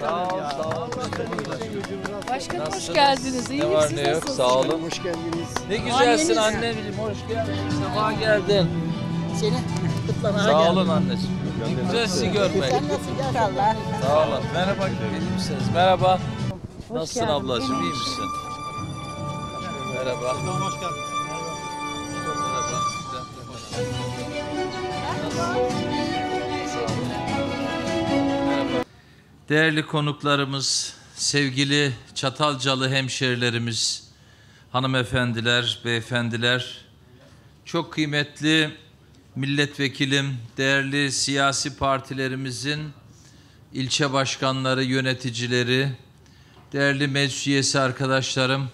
Sağ ol, sağ ol. Başkanım hoş Nasılsınız? geldiniz. İyi Ne var misiniz? ne yok? Sağ olun. Hoş geldiniz. Ne güzelsin Anneniz. annem. Hoş geldin. Sabah geldin. Seni kutlamaya Sağ olun anneciğim. Ne güzel sizi görmek. Sen nasılsın inşallah? Sağ olun. Merhaba. İyi misiniz? Merhaba. Nasılsın ablacığım? İyi misin? Merhaba. Hoş geldin. Değerli konuklarımız, sevgili Çatalcalı hemşerilerimiz, hanımefendiler, beyefendiler, çok kıymetli milletvekilim, değerli siyasi partilerimizin ilçe başkanları, yöneticileri, değerli meclis üyesi arkadaşlarım,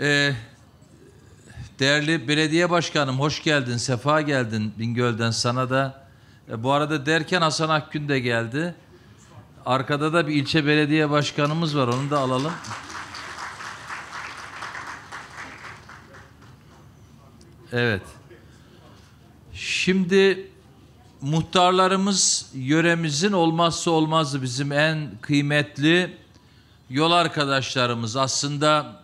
ee, değerli belediye başkanım hoş geldin, sefa geldin Bingöl'den sana da. E, bu arada derken Hasan Akgün de geldi. Arkada da bir ilçe belediye başkanımız var, onu da alalım. Evet. Şimdi muhtarlarımız yöremizin olmazsa olmazı bizim en kıymetli yol arkadaşlarımız. Aslında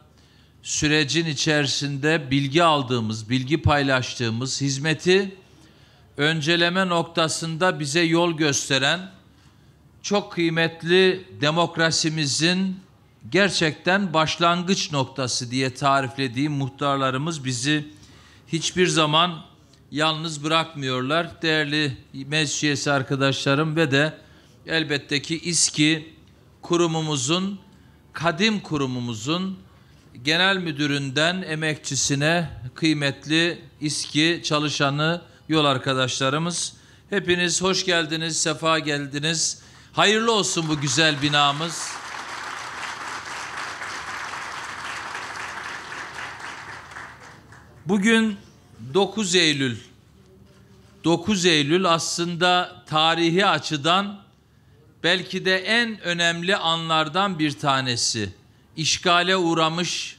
sürecin içerisinde bilgi aldığımız, bilgi paylaştığımız, hizmeti önceleme noktasında bize yol gösteren çok kıymetli demokrasimizin gerçekten başlangıç noktası diye tariflediğim muhtarlarımız bizi hiçbir zaman yalnız bırakmıyorlar. Değerli meclis üyesi arkadaşlarım ve de elbette ki İSKİ kurumumuzun, kadim kurumumuzun genel müdüründen emekçisine kıymetli İSKİ çalışanı yol arkadaşlarımız. Hepiniz hoş geldiniz, sefa geldiniz. Hayırlı olsun bu güzel binamız. Bugün 9 Eylül. 9 Eylül aslında tarihi açıdan belki de en önemli anlardan bir tanesi. İşgale uğramış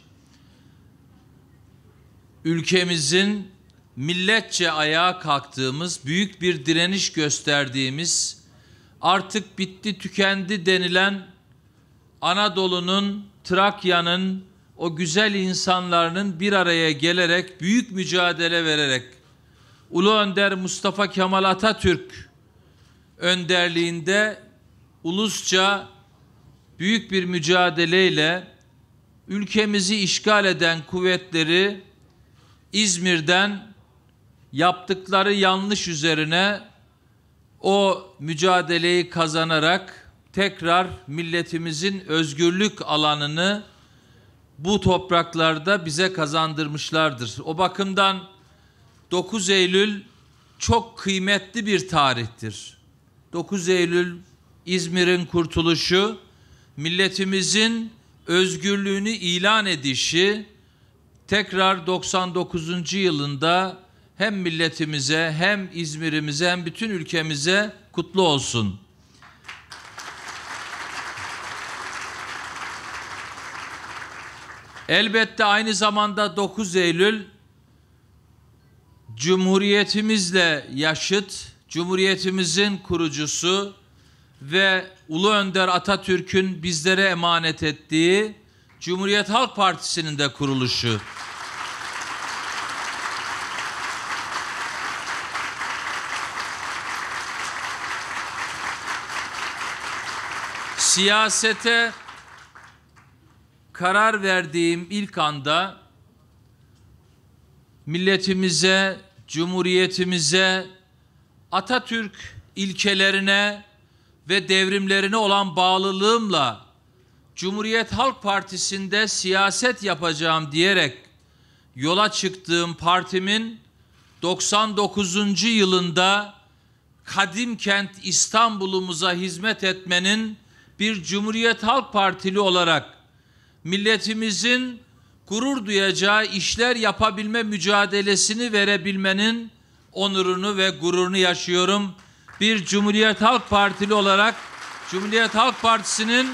ülkemizin milletçe ayağa kalktığımız, büyük bir direniş gösterdiğimiz, artık bitti tükendi denilen Anadolu'nun, Trakya'nın, o güzel insanların bir araya gelerek, büyük mücadele vererek, Ulu Önder Mustafa Kemal Atatürk önderliğinde ulusça büyük bir mücadeleyle ülkemizi işgal eden kuvvetleri İzmir'den yaptıkları yanlış üzerine o mücadeleyi kazanarak tekrar milletimizin özgürlük alanını bu topraklarda bize kazandırmışlardır. O bakımdan 9 Eylül çok kıymetli bir tarihtir. 9 Eylül İzmir'in kurtuluşu, milletimizin özgürlüğünü ilan edişi tekrar 99. yılında hem milletimize hem İzmir'imize hem bütün ülkemize kutlu olsun. Elbette aynı zamanda 9 Eylül Cumhuriyetimizle yaşıt, Cumhuriyetimizin kurucusu ve Ulu Önder Atatürk'ün bizlere emanet ettiği Cumhuriyet Halk Partisi'nin de kuruluşu. Siyasete karar verdiğim ilk anda milletimize, cumhuriyetimize, Atatürk ilkelerine ve devrimlerine olan bağlılığımla Cumhuriyet Halk Partisi'nde siyaset yapacağım diyerek yola çıktığım partimin 99. yılında kadim kent İstanbul'umuza hizmet etmenin bir Cumhuriyet Halk Partili olarak milletimizin gurur duyacağı işler yapabilme mücadelesini verebilmenin onurunu ve gururunu yaşıyorum. Bir Cumhuriyet Halk Partili olarak, Cumhuriyet Halk Partisi'nin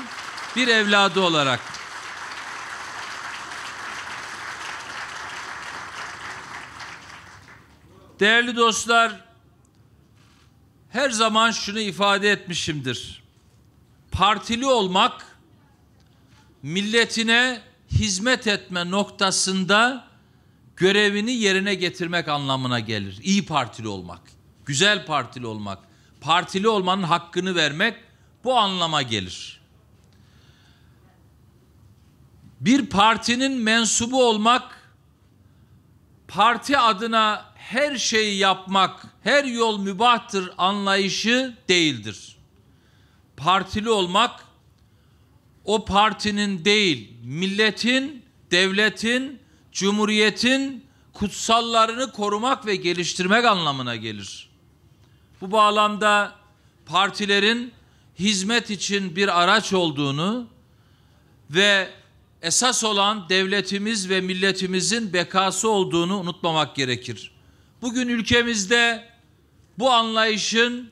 bir evladı olarak. Değerli dostlar, her zaman şunu ifade etmişimdir. Partili olmak milletine hizmet etme noktasında görevini yerine getirmek anlamına gelir. İyi partili olmak, güzel partili olmak, partili olmanın hakkını vermek bu anlama gelir. Bir partinin mensubu olmak, parti adına her şeyi yapmak, her yol mübahtır anlayışı değildir. Partili olmak, o partinin değil, milletin, devletin, cumhuriyetin kutsallarını korumak ve geliştirmek anlamına gelir. Bu bağlamda partilerin hizmet için bir araç olduğunu ve esas olan devletimiz ve milletimizin bekası olduğunu unutmamak gerekir. Bugün ülkemizde bu anlayışın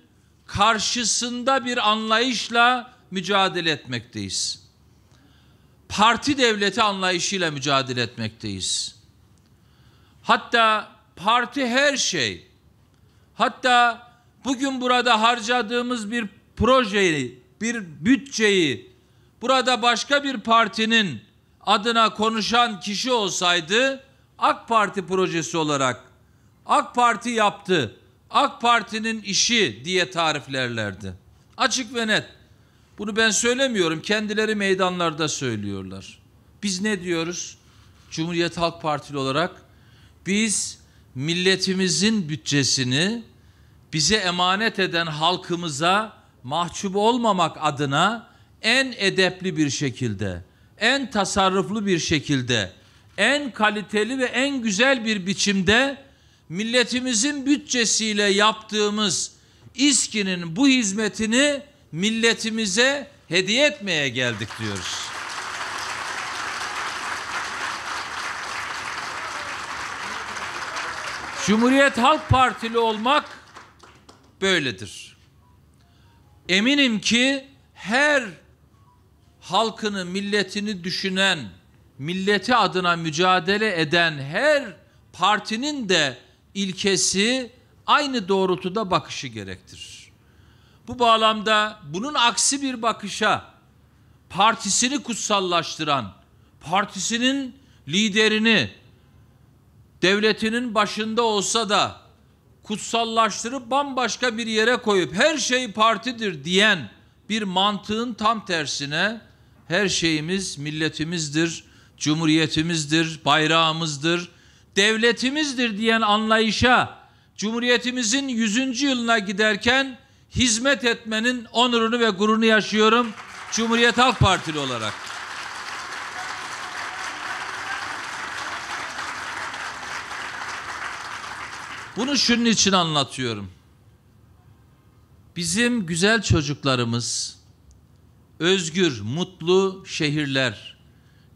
karşısında bir anlayışla mücadele etmekteyiz. Parti devleti anlayışıyla mücadele etmekteyiz. Hatta parti her şey. Hatta bugün burada harcadığımız bir projeyi, bir bütçeyi burada başka bir partinin adına konuşan kişi olsaydı AK Parti projesi olarak AK Parti yaptı, AK Parti'nin işi diye tariflerlerdi. Açık ve net. Bunu ben söylemiyorum. Kendileri meydanlarda söylüyorlar. Biz ne diyoruz? Cumhuriyet Halk Partili olarak biz milletimizin bütçesini bize emanet eden halkımıza mahcup olmamak adına en edepli bir şekilde, en tasarruflu bir şekilde, en kaliteli ve en güzel bir biçimde milletimizin bütçesiyle yaptığımız İSKİ'nin bu hizmetini milletimize hediye etmeye geldik diyoruz. Cumhuriyet Halk Partili olmak böyledir. Eminim ki her halkını, milletini düşünen, milleti adına mücadele eden her partinin de ilkesi aynı doğrultuda bakışı gerektirir. Bu bağlamda bunun aksi bir bakışa partisini kutsallaştıran, partisinin liderini devletinin başında olsa da kutsallaştırıp bambaşka bir yere koyup her şey partidir diyen bir mantığın tam tersine her şeyimiz milletimizdir, cumhuriyetimizdir, bayrağımızdır, devletimizdir diyen anlayışa Cumhuriyetimizin 100. yılına giderken hizmet etmenin onurunu ve gururunu yaşıyorum Cumhuriyet Halk Partili olarak. Bunu şunun için anlatıyorum. Bizim güzel çocuklarımız özgür, mutlu şehirler,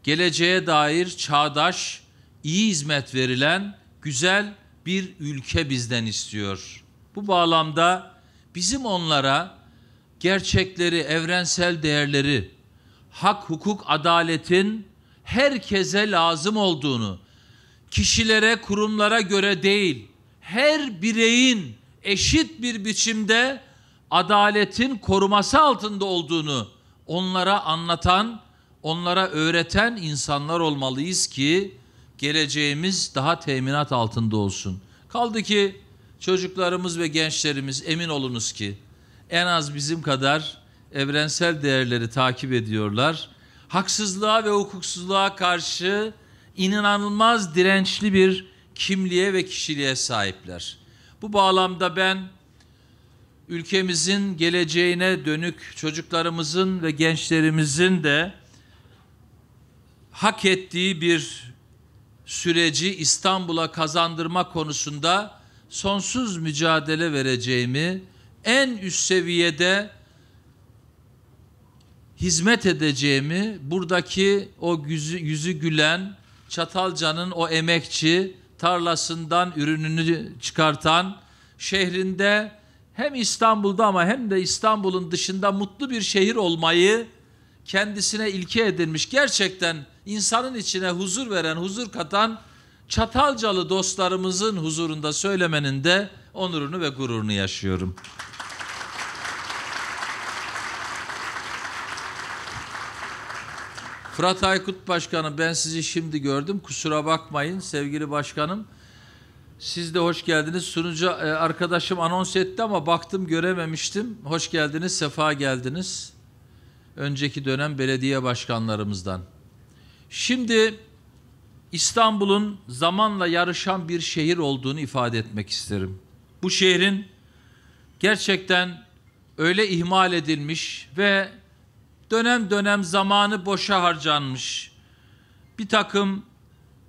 geleceğe dair çağdaş, iyi hizmet verilen güzel bir ülke bizden istiyor. Bu bağlamda bizim onlara gerçekleri, evrensel değerleri, hak, hukuk, adaletin herkese lazım olduğunu, kişilere, kurumlara göre değil, her bireyin eşit bir biçimde adaletin koruması altında olduğunu onlara anlatan, onlara öğreten insanlar olmalıyız ki geleceğimiz daha teminat altında olsun. Kaldı ki çocuklarımız ve gençlerimiz emin olunuz ki en az bizim kadar evrensel değerleri takip ediyorlar. Haksızlığa ve hukuksuzluğa karşı inanılmaz dirençli bir kimliğe ve kişiliğe sahipler. Bu bağlamda ben ülkemizin geleceğine dönük çocuklarımızın ve gençlerimizin de hak ettiği bir süreci İstanbul'a kazandırma konusunda sonsuz mücadele vereceğimi, en üst seviyede hizmet edeceğimi, buradaki o yüzü, yüzü gülen Çatalca'nın o emekçi, tarlasından ürününü çıkartan, şehrinde hem İstanbul'da ama hem de İstanbul'un dışında mutlu bir şehir olmayı kendisine ilke edinmiş. Gerçekten insanın içine huzur veren, huzur katan Çatalcalı dostlarımızın huzurunda söylemenin de onurunu ve gururunu yaşıyorum. Fırat Aykut Başkanım ben sizi şimdi gördüm. Kusura bakmayın sevgili başkanım. Siz de hoş geldiniz. Sunucu e, arkadaşım anons etti ama baktım görememiştim. Hoş geldiniz, sefa geldiniz. Önceki dönem belediye başkanlarımızdan. Şimdi İstanbul'un zamanla yarışan bir şehir olduğunu ifade etmek isterim. Bu şehrin gerçekten öyle ihmal edilmiş ve dönem dönem zamanı boşa harcanmış bir takım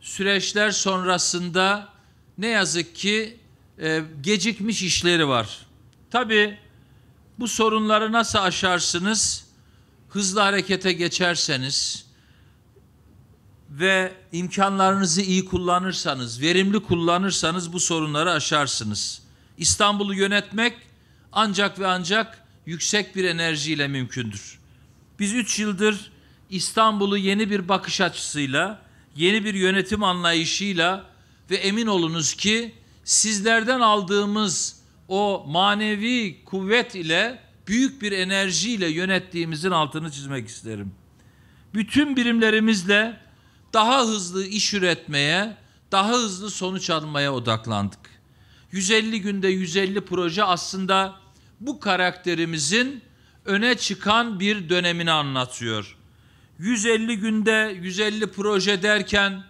süreçler sonrasında ne yazık ki e, gecikmiş işleri var. Tabii bu sorunları nasıl aşarsınız? Hızlı harekete geçerseniz ve imkanlarınızı iyi kullanırsanız, verimli kullanırsanız bu sorunları aşarsınız. İstanbul'u yönetmek ancak ve ancak yüksek bir enerjiyle mümkündür. Biz üç yıldır İstanbul'u yeni bir bakış açısıyla, yeni bir yönetim anlayışıyla ve emin olunuz ki sizlerden aldığımız o manevi kuvvet ile büyük bir enerjiyle yönettiğimizin altını çizmek isterim. Bütün birimlerimizle daha hızlı iş üretmeye, daha hızlı sonuç almaya odaklandık. 150 günde 150 proje aslında bu karakterimizin öne çıkan bir dönemini anlatıyor. 150 günde 150 proje derken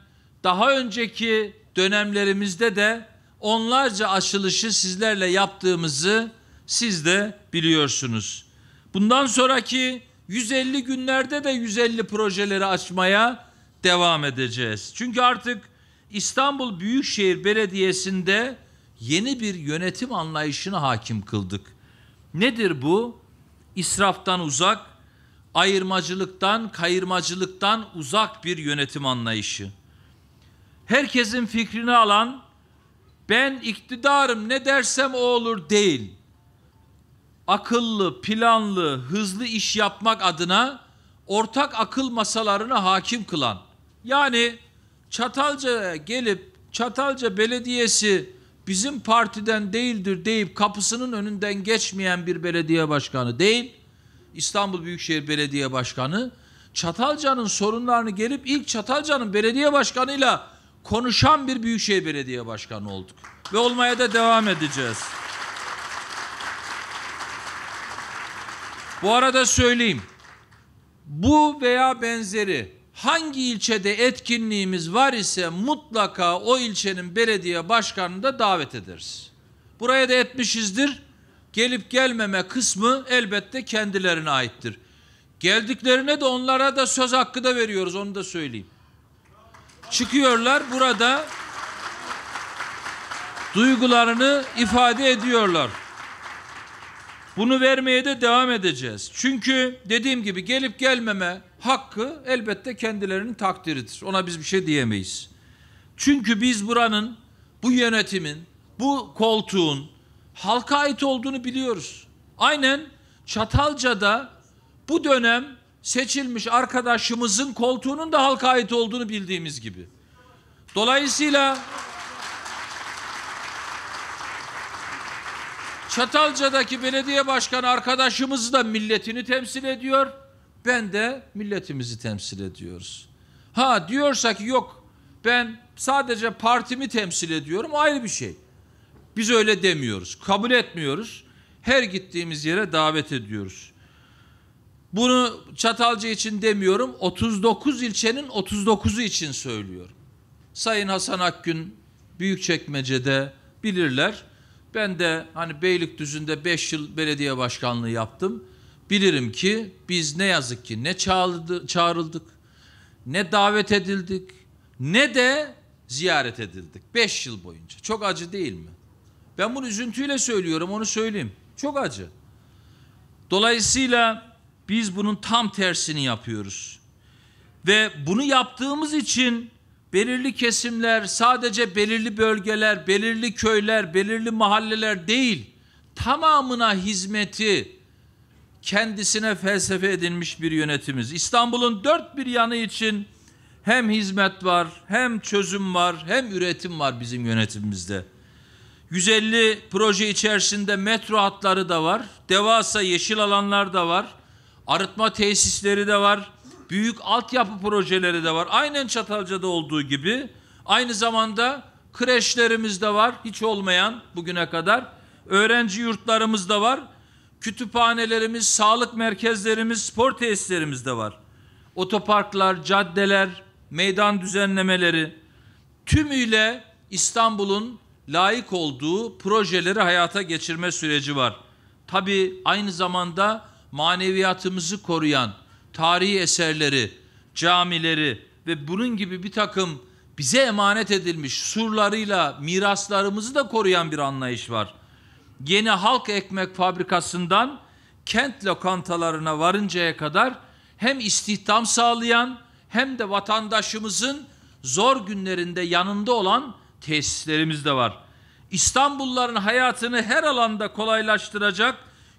daha önceki dönemlerimizde de onlarca açılışı sizlerle yaptığımızı siz de biliyorsunuz. Bundan sonraki 150 günlerde de 150 projeleri açmaya devam edeceğiz. Çünkü artık İstanbul Büyükşehir Belediyesi'nde yeni bir yönetim anlayışını hakim kıldık. Nedir bu? İsraftan uzak, ayırmacılıktan, kayırmacılıktan uzak bir yönetim anlayışı. Herkesin fikrini alan, ben iktidarım ne dersem o olur değil. Akıllı, planlı, hızlı iş yapmak adına ortak akıl masalarına hakim kılan. Yani Çatalca'ya gelip Çatalca Belediyesi bizim partiden değildir deyip kapısının önünden geçmeyen bir belediye başkanı değil. İstanbul Büyükşehir Belediye Başkanı Çatalca'nın sorunlarını gelip ilk Çatalca'nın belediye başkanıyla konuşan bir Büyükşehir Belediye Başkanı olduk. Ve olmaya da devam edeceğiz. Bu arada söyleyeyim. Bu veya benzeri hangi ilçede etkinliğimiz var ise mutlaka o ilçenin belediye başkanını da davet ederiz. Buraya da etmişizdir. Gelip gelmeme kısmı elbette kendilerine aittir. Geldiklerine de onlara da söz hakkı da veriyoruz onu da söyleyeyim. Çıkıyorlar burada duygularını ifade ediyorlar. Bunu vermeye de devam edeceğiz. Çünkü dediğim gibi gelip gelmeme hakkı elbette kendilerinin takdiridir. Ona biz bir şey diyemeyiz. Çünkü biz buranın, bu yönetimin, bu koltuğun halka ait olduğunu biliyoruz. Aynen Çatalca'da bu dönem seçilmiş arkadaşımızın koltuğunun da halka ait olduğunu bildiğimiz gibi. Dolayısıyla Çatalca'daki belediye başkanı arkadaşımız da milletini temsil ediyor. Ben de milletimizi temsil ediyoruz. Ha diyorsa ki yok ben sadece partimi temsil ediyorum ayrı bir şey. Biz öyle demiyoruz. Kabul etmiyoruz. Her gittiğimiz yere davet ediyoruz. Bunu Çatalca için demiyorum. 39 ilçenin 39'u için söylüyorum. Sayın Hasan Akgün Büyükçekmece'de bilirler. Ben de hani Beylikdüzü'nde 5 yıl belediye başkanlığı yaptım. Bilirim ki biz ne yazık ki ne çağrıldı, çağrıldık, ne davet edildik, ne de ziyaret edildik. 5 yıl boyunca. Çok acı değil mi? Ben bunu üzüntüyle söylüyorum, onu söyleyeyim. Çok acı. Dolayısıyla biz bunun tam tersini yapıyoruz. Ve bunu yaptığımız için belirli kesimler, sadece belirli bölgeler, belirli köyler, belirli mahalleler değil, tamamına hizmeti kendisine felsefe edilmiş bir yönetimiz. İstanbul'un dört bir yanı için hem hizmet var, hem çözüm var, hem üretim var bizim yönetimimizde. 150 proje içerisinde metro hatları da var, devasa yeşil alanlar da var, arıtma tesisleri de var, Büyük altyapı projeleri de var. Aynen Çatalca'da olduğu gibi. Aynı zamanda kreşlerimiz de var. Hiç olmayan bugüne kadar. Öğrenci yurtlarımız da var. Kütüphanelerimiz, sağlık merkezlerimiz, spor tesislerimiz de var. Otoparklar, caddeler, meydan düzenlemeleri tümüyle İstanbul'un layık olduğu projeleri hayata geçirme süreci var. Tabii aynı zamanda maneviyatımızı koruyan tarihi eserleri, camileri ve bunun gibi bir takım bize emanet edilmiş surlarıyla miraslarımızı da koruyan bir anlayış var. Yeni halk ekmek fabrikasından kent lokantalarına varıncaya kadar hem istihdam sağlayan hem de vatandaşımızın zor günlerinde yanında olan tesislerimiz de var. İstanbulluların hayatını her alanda kolaylaştıracak,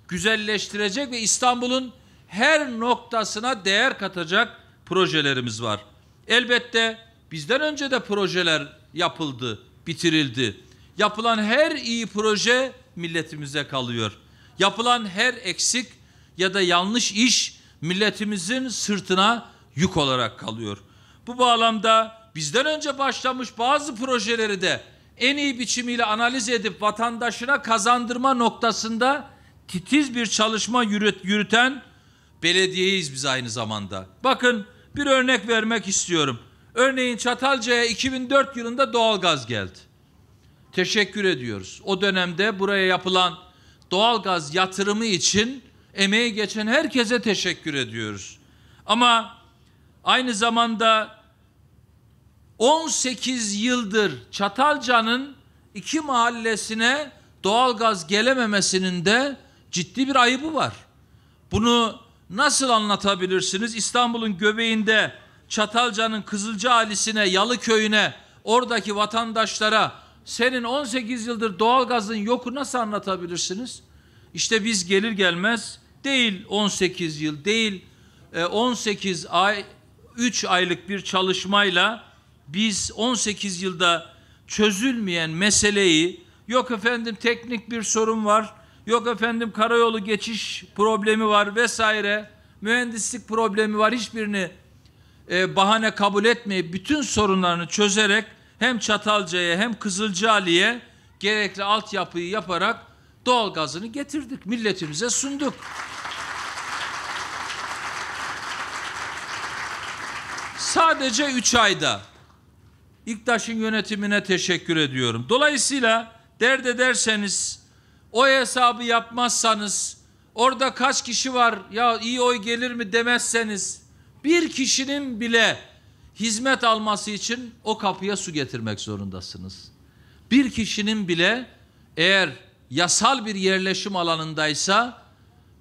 güzelleştirecek ve İstanbul'un her noktasına değer katacak projelerimiz var. Elbette bizden önce de projeler yapıldı, bitirildi. Yapılan her iyi proje milletimize kalıyor. Yapılan her eksik ya da yanlış iş milletimizin sırtına yük olarak kalıyor. Bu bağlamda bizden önce başlamış bazı projeleri de en iyi biçimiyle analiz edip vatandaşına kazandırma noktasında titiz bir çalışma yürüt, yürüten belediyeyiz biz aynı zamanda. Bakın bir örnek vermek istiyorum. Örneğin Çatalca'ya 2004 yılında doğalgaz geldi. Teşekkür ediyoruz. O dönemde buraya yapılan doğalgaz yatırımı için emeği geçen herkese teşekkür ediyoruz. Ama aynı zamanda 18 yıldır Çatalca'nın iki mahallesine doğalgaz gelememesinin de ciddi bir ayıbı var. Bunu nasıl anlatabilirsiniz? İstanbul'un göbeğinde Çatalca'nın Kızılcaalisine, Yalıköy'üne, oradaki vatandaşlara senin 18 yıldır doğalgazın yoku nasıl anlatabilirsiniz? İşte biz gelir gelmez değil 18 yıl değil 18 ay 3 aylık bir çalışmayla biz 18 yılda çözülmeyen meseleyi yok efendim teknik bir sorun var, yok efendim karayolu geçiş problemi var vesaire, mühendislik problemi var hiçbirini e, bahane kabul etmeyip bütün sorunlarını çözerek hem Çatalca'ya hem Kızılcaali'ye gerekli altyapıyı yaparak doğalgazını getirdik, milletimize sunduk. Sadece üç ayda İktaş'ın yönetimine teşekkür ediyorum. Dolayısıyla dert ederseniz, o hesabı yapmazsanız, orada kaç kişi var ya iyi oy gelir mi demezseniz, bir kişinin bile hizmet alması için o kapıya su getirmek zorundasınız. Bir kişinin bile eğer yasal bir yerleşim alanındaysa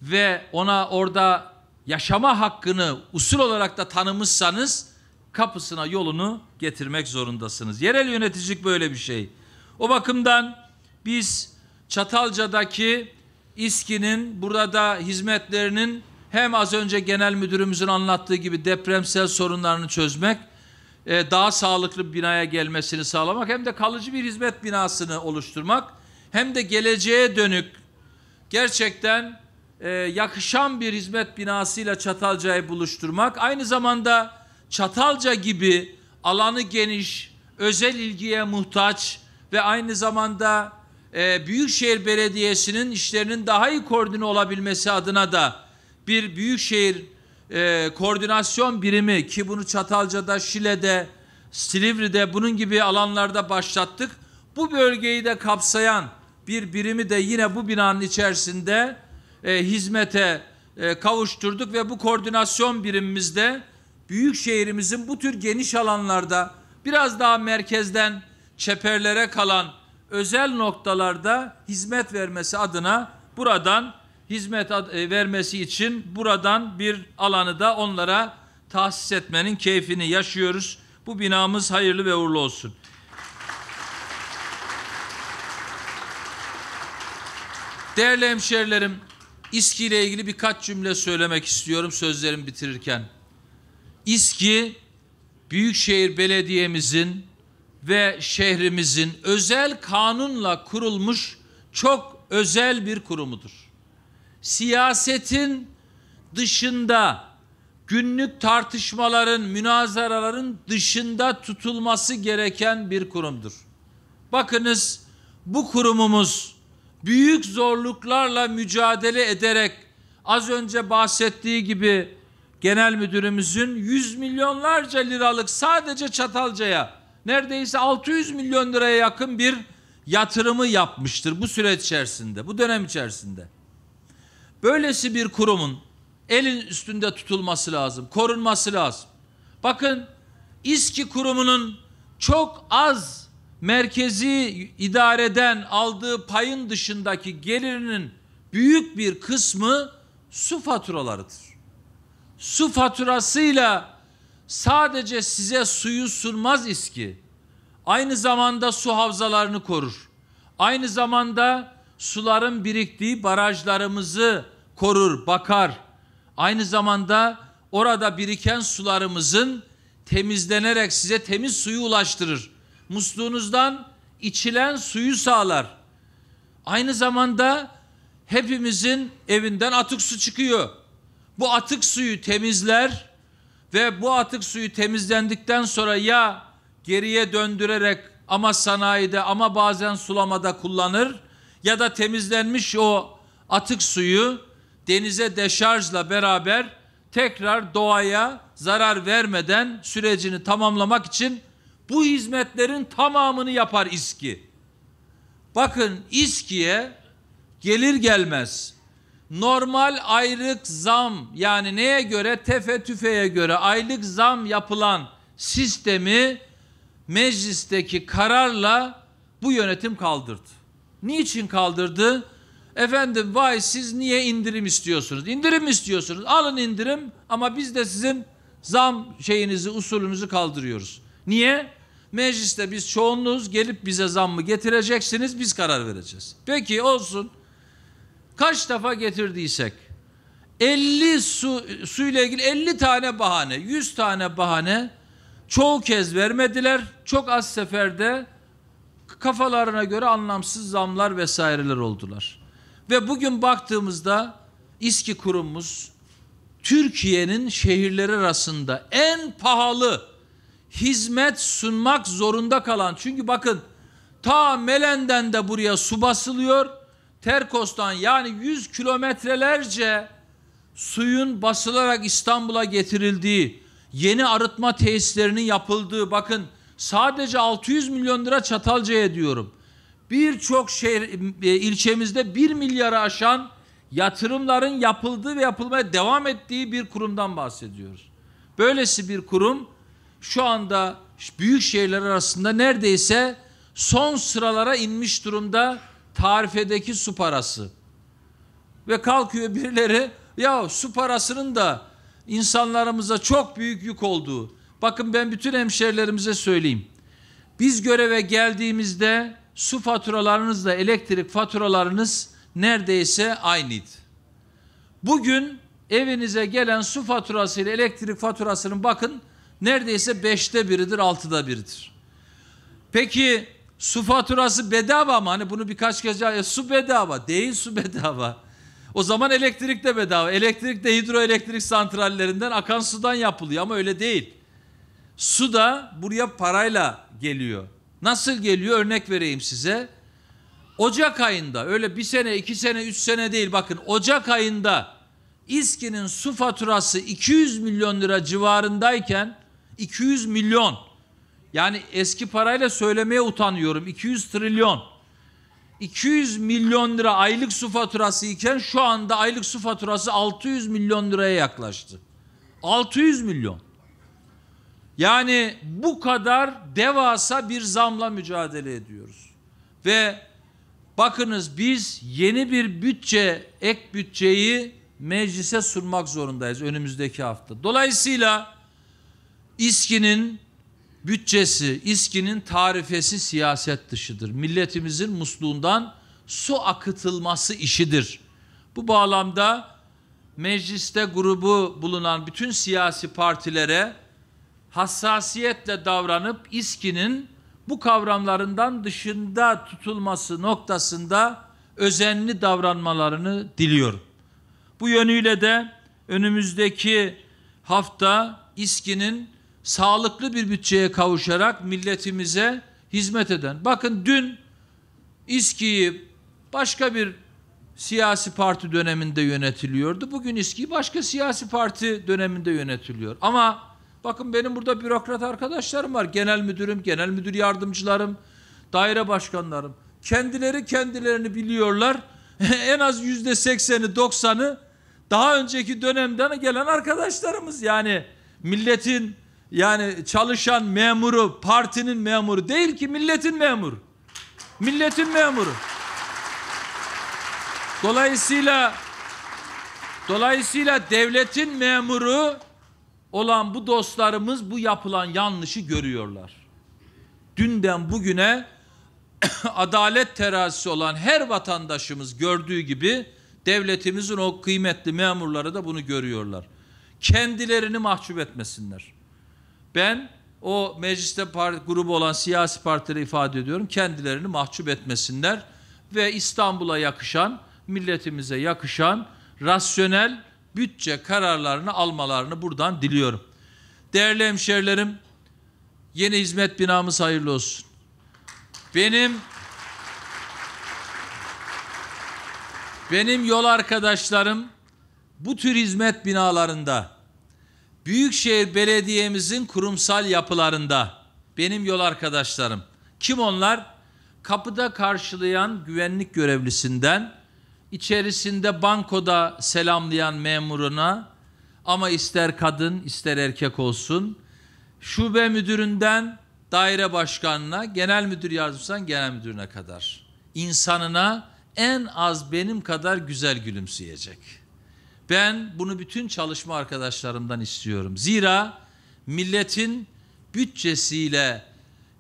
ve ona orada yaşama hakkını usul olarak da tanımışsanız kapısına yolunu getirmek zorundasınız. Yerel yöneticilik böyle bir şey. O bakımdan biz Çatalca'daki İSKİ'nin burada hizmetlerinin hem az önce genel müdürümüzün anlattığı gibi depremsel sorunlarını çözmek, e, daha sağlıklı bir binaya gelmesini sağlamak hem de kalıcı bir hizmet binasını oluşturmak hem de geleceğe dönük gerçekten e, yakışan bir hizmet binasıyla Çatalca'yı buluşturmak aynı zamanda Çatalca gibi alanı geniş, özel ilgiye muhtaç ve aynı zamanda e, Büyükşehir Belediyesi'nin işlerinin daha iyi koordine olabilmesi adına da bir Büyükşehir e, koordinasyon birimi ki bunu Çatalca'da, Şile'de, Silivri'de bunun gibi alanlarda başlattık. Bu bölgeyi de kapsayan bir birimi de yine bu binanın içerisinde e, hizmete e, kavuşturduk ve bu koordinasyon birimimizde büyük şehrimizin bu tür geniş alanlarda biraz daha merkezden çeperlere kalan özel noktalarda hizmet vermesi adına buradan hizmet e, vermesi için buradan bir alanı da onlara tahsis etmenin keyfini yaşıyoruz. Bu binamız hayırlı ve uğurlu olsun. Değerli hemşerilerim, İSKİ ile ilgili birkaç cümle söylemek istiyorum sözlerimi bitirirken. İSKİ, Büyükşehir Belediye'mizin ve şehrimizin özel kanunla kurulmuş çok özel bir kurumudur. Siyasetin dışında günlük tartışmaların, münazaraların dışında tutulması gereken bir kurumdur. Bakınız bu kurumumuz büyük zorluklarla mücadele ederek az önce bahsettiği gibi genel müdürümüzün yüz milyonlarca liralık sadece Çatalca'ya neredeyse 600 milyon liraya yakın bir yatırımı yapmıştır bu süreç içerisinde, bu dönem içerisinde. Böylesi bir kurumun elin üstünde tutulması lazım, korunması lazım. Bakın İSKİ kurumunun çok az merkezi idareden aldığı payın dışındaki gelirinin büyük bir kısmı su faturalarıdır. Su faturasıyla sadece size suyu sunmaz İSKİ. Aynı zamanda su havzalarını korur. Aynı zamanda suların biriktiği barajlarımızı korur, bakar. Aynı zamanda orada biriken sularımızın temizlenerek size temiz suyu ulaştırır. Musluğunuzdan içilen suyu sağlar. Aynı zamanda hepimizin evinden atık su çıkıyor. Bu atık suyu temizler ve bu atık suyu temizlendikten sonra ya geriye döndürerek ama sanayide ama bazen sulamada kullanır ya da temizlenmiş o atık suyu denize deşarjla beraber tekrar doğaya zarar vermeden sürecini tamamlamak için bu hizmetlerin tamamını yapar İSKİ. Bakın İSKİ'ye gelir gelmez normal aylık zam yani neye göre tefe tüfeğe göre aylık zam yapılan sistemi meclisteki kararla bu yönetim kaldırdı. Niçin kaldırdı? Efendim vay siz niye indirim istiyorsunuz? İndirim istiyorsunuz. Alın indirim ama biz de sizin zam şeyinizi, usulünüzü kaldırıyoruz. Niye? Mecliste biz çoğunluğuz gelip bize zammı getireceksiniz biz karar vereceğiz. Peki olsun. Kaç defa getirdiysek 50 su suyla ilgili 50 tane bahane, 100 tane bahane çoğu kez vermediler. Çok az seferde kafalarına göre anlamsız zamlar vesaireler oldular. Ve bugün baktığımızda İSKİ kurumumuz Türkiye'nin şehirleri arasında en pahalı hizmet sunmak zorunda kalan. Çünkü bakın ta Melen'den de buraya su basılıyor. Terkos'tan yani 100 kilometrelerce suyun basılarak İstanbul'a getirildiği, yeni arıtma tesislerinin yapıldığı bakın sadece 600 milyon lira Çatalca'ya diyorum. Birçok şehir, e, ilçemizde 1 milyara aşan yatırımların yapıldığı ve yapılmaya devam ettiği bir kurumdan bahsediyoruz. Böylesi bir kurum şu anda büyük şehirler arasında neredeyse son sıralara inmiş durumda tarifedeki su parası. Ve kalkıyor birileri ya su parasının da insanlarımıza çok büyük yük olduğu. Bakın ben bütün hemşerilerimize söyleyeyim. Biz göreve geldiğimizde su faturalarınızla elektrik faturalarınız neredeyse aynıydı. Bugün evinize gelen su faturası ile elektrik faturasının bakın neredeyse beşte biridir, altıda biridir. Peki su faturası bedava mı? Hani bunu birkaç kez ya su bedava. Değil su bedava. O zaman elektrik de bedava. Elektrik de hidroelektrik santrallerinden akan sudan yapılıyor ama öyle değil. Su da buraya parayla geliyor. Nasıl geliyor? Örnek vereyim size. Ocak ayında öyle bir sene, iki sene, üç sene değil bakın Ocak ayında İSKİ'nin su faturası 200 milyon lira civarındayken 200 milyon yani eski parayla söylemeye utanıyorum 200 trilyon 200 milyon lira aylık su faturası iken şu anda aylık su faturası 600 milyon liraya yaklaştı. 600 milyon. Yani bu kadar devasa bir zamla mücadele ediyoruz. Ve bakınız biz yeni bir bütçe, ek bütçeyi meclise sunmak zorundayız önümüzdeki hafta. Dolayısıyla İSKİ'nin bütçesi, İSKİ'nin tarifesi siyaset dışıdır. Milletimizin musluğundan su akıtılması işidir. Bu bağlamda mecliste grubu bulunan bütün siyasi partilere hassasiyetle davranıp İSKİ'nin bu kavramlarından dışında tutulması noktasında özenli davranmalarını diliyorum. Bu yönüyle de önümüzdeki hafta İSKİ'nin sağlıklı bir bütçeye kavuşarak milletimize hizmet eden. Bakın dün İSKİ'yi başka bir siyasi parti döneminde yönetiliyordu. Bugün İSKİ başka siyasi parti döneminde yönetiliyor. Ama bakın benim burada bürokrat arkadaşlarım var. Genel müdürüm, genel müdür yardımcılarım, daire başkanlarım. Kendileri kendilerini biliyorlar. en az yüzde sekseni, doksanı daha önceki dönemden gelen arkadaşlarımız. Yani milletin yani çalışan memuru, partinin memuru değil ki milletin memuru. Milletin memuru. Dolayısıyla dolayısıyla devletin memuru olan bu dostlarımız bu yapılan yanlışı görüyorlar. Dünden bugüne adalet terazisi olan her vatandaşımız gördüğü gibi devletimizin o kıymetli memurları da bunu görüyorlar. Kendilerini mahcup etmesinler. Ben o mecliste parti, grubu olan siyasi partilere ifade ediyorum. Kendilerini mahcup etmesinler ve İstanbul'a yakışan, milletimize yakışan rasyonel bütçe kararlarını almalarını buradan diliyorum. Değerli hemşerilerim, yeni hizmet binamız hayırlı olsun. Benim benim yol arkadaşlarım bu tür hizmet binalarında Büyükşehir Belediye'mizin kurumsal yapılarında benim yol arkadaşlarım kim onlar? Kapıda karşılayan güvenlik görevlisinden içerisinde bankoda selamlayan memuruna ama ister kadın ister erkek olsun şube müdüründen daire başkanına, genel müdür yardımcısından genel müdürüne kadar insanına en az benim kadar güzel gülümseyecek. Ben bunu bütün çalışma arkadaşlarımdan istiyorum. Zira milletin bütçesiyle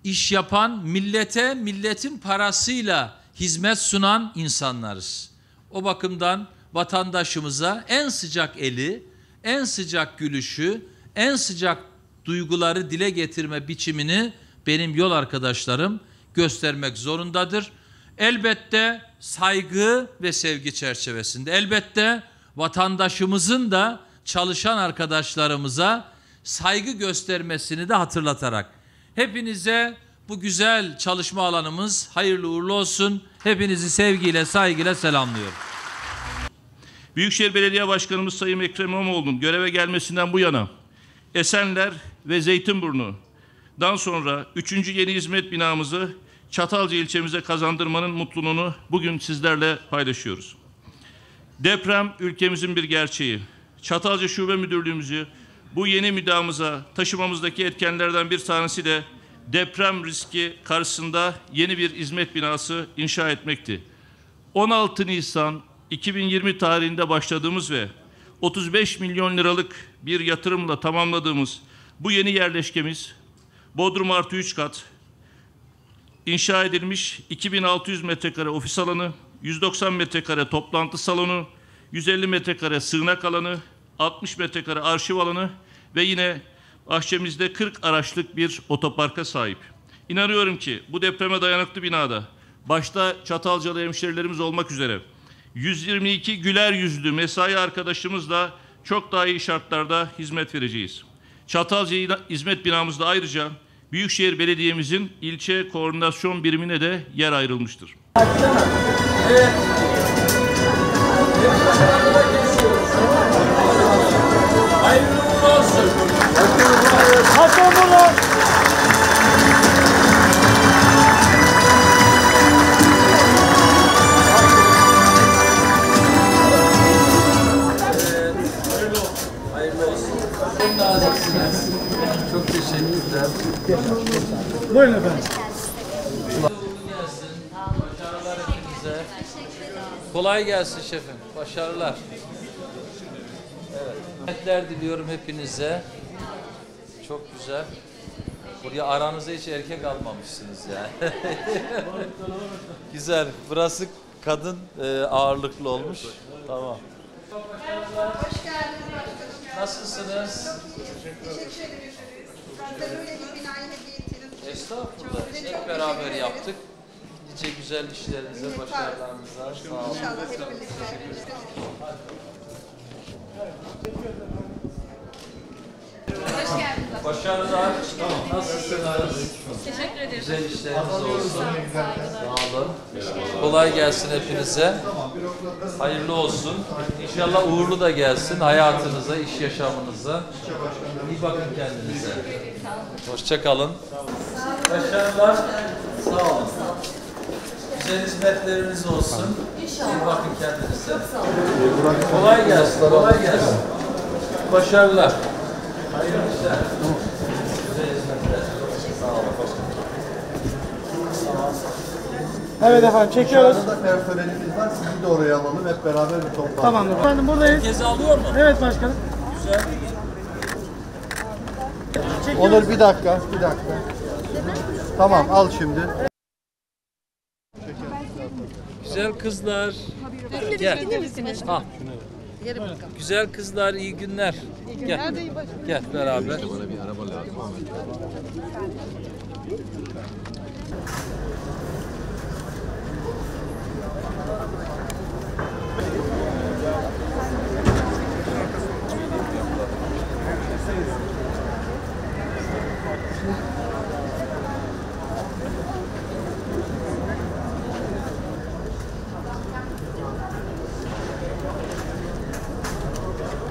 iş yapan, millete milletin parasıyla hizmet sunan insanlarız. O bakımdan vatandaşımıza en sıcak eli, en sıcak gülüşü, en sıcak duyguları dile getirme biçimini benim yol arkadaşlarım göstermek zorundadır. Elbette saygı ve sevgi çerçevesinde. Elbette vatandaşımızın da çalışan arkadaşlarımıza saygı göstermesini de hatırlatarak. Hepinize bu güzel çalışma alanımız hayırlı uğurlu olsun. Hepinizi sevgiyle, saygıyla selamlıyorum. Büyükşehir Belediye Başkanımız Sayın Ekrem İmamoğlu'nun göreve gelmesinden bu yana Esenler ve Zeytinburnu'dan sonra 3. yeni hizmet binamızı Çatalca ilçemize kazandırmanın mutluluğunu bugün sizlerle paylaşıyoruz. Deprem ülkemizin bir gerçeği. Çatalca Şube Müdürlüğümüzü bu yeni binamıza taşımamızdaki etkenlerden bir tanesi de deprem riski karşısında yeni bir hizmet binası inşa etmekti. 16 Nisan 2020 tarihinde başladığımız ve 35 milyon liralık bir yatırımla tamamladığımız bu yeni yerleşkemiz Bodrum artı 3 kat inşa edilmiş 2600 metrekare ofis alanı, 190 metrekare toplantı salonu, 150 metrekare sığınak alanı, 60 metrekare arşiv alanı ve yine bahçemizde 40 araçlık bir otoparka sahip. İnanıyorum ki bu depreme dayanıklı binada başta Çatalcalı hemşerilerimiz olmak üzere 122 güler yüzlü mesai arkadaşımızla çok daha iyi şartlarda hizmet vereceğiz. Çatalca hizmet binamızda ayrıca Büyükşehir Belediye'mizin ilçe koordinasyon birimine de yer ayrılmıştır. Çok teşekkürler. Buyurun efendim. Başarılar hepinize. Kolay gelsin şefim. Başarılar. Evet. Diliyorum hepinize. Çok güzel. Buraya aranızda hiç erkek almamışsınız yani. güzel. Burası kadın e, ağırlıklı olmuş. Tamam. Hoş geldiniz başkanım. Nasılsınız? Teşekkür ederiz. Bir binayı hediye ettiniz. Estağfurullah. Hep çok beraber teşekkür yaptık. Nice güzel işlerinize, başarılarınıza. Sağ olun. İnşallah hep birlikte. Başarılar. Nasılsınız? Teşekkür ederim. Güzel işleriniz olsun. Sağ olun. Kolay gelsin hepinize. Hayırlı olsun. İnşallah uğurlu da gelsin hayatınıza, iş yaşamınıza. İyi bakın kendinize. Hoşça kalın. Başarılar. Sağ olun. Güzel hizmetleriniz olsun. İyi bakın kendinize. Kolay gelsin. Kolay gelsin. Başarılar. Hayırlı işler. Evet efendim çekiyoruz. Aşağıda da personelimiz var. Sizi de oraya alalım. Hep beraber bir toplantı. Tamamdır. Efendim buradayız. Gezi alıyor mu? Evet başkanım. Güzel. Onur bir dakika, bir dakika. Tamam al şimdi. Güzel kızlar. Gel. Ah. Yerim bakalım. Güzel kızlar iyi günler. İyi günler Gel. de iyi başlar. Gel beraber. Bana bir araba lazım. Ahmet.